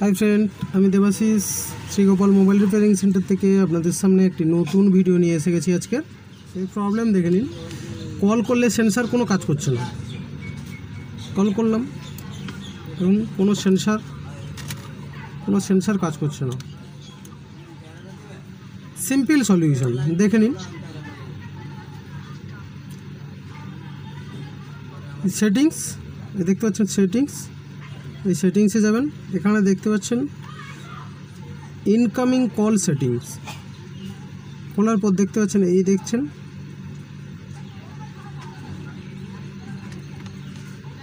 High friend আমি Debashis, Shrigopal mobile repairing centre থেকে আপনাদের সামনে একটি নতুন ভিডিও নিয়ে এসে গেছি আজকে। এই প্রবলেম দেখে নিন। কল করলে সেন্সার কোনো কাজ করছে না। কল করলাম, এবং কোনো সেন্সার কোনো সেন্সার কাজ করছে না। সিম্পল সলিউশন দেখে নিন। সেটিংস দেখতে পাচ্ছেন সেটিংস এই সেটিংসে যাবেন। এখানে দেখতে পাচ্ছেন ইনকামিং কল সেটিংস খোলার পর দেখতে পাচ্ছেন, এই দেখছেন।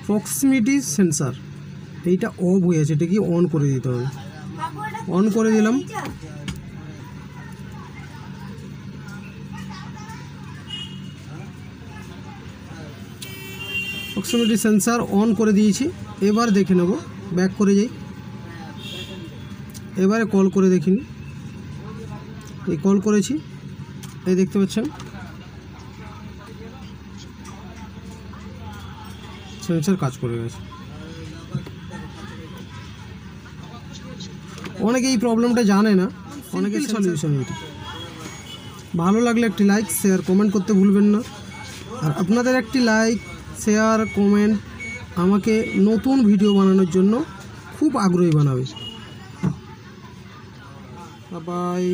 প্রক্সিমিটি সেন্সার এইটা অফ হয়ে আছে এটা কি অন করে দিতে হবে। অন করে দিলাম। প্রক্সিমিটি সেন্সার অন করে দিয়েছি। এবার দেখে নেব। ব্যাক করে যাই। এবারে কল করে দেখিনি। এই কল করেছি। এই দেখতে পাচ্ছেন। সেন্সার কাজ করে গেছে। অনেকে এই প্রবলেমটা জানে না। অনেকে সলিউশন এটি ভালো লাগলে একটি লাইক শেয়ার কমেন্ট করতে ভুলবেন না। আর আপনাদের একটি লাইক শেয়ার কমেন্ট আমাকে নতুন ভিডিও বানানোর জন্য খুব আগ্রহী বানাবে। বাই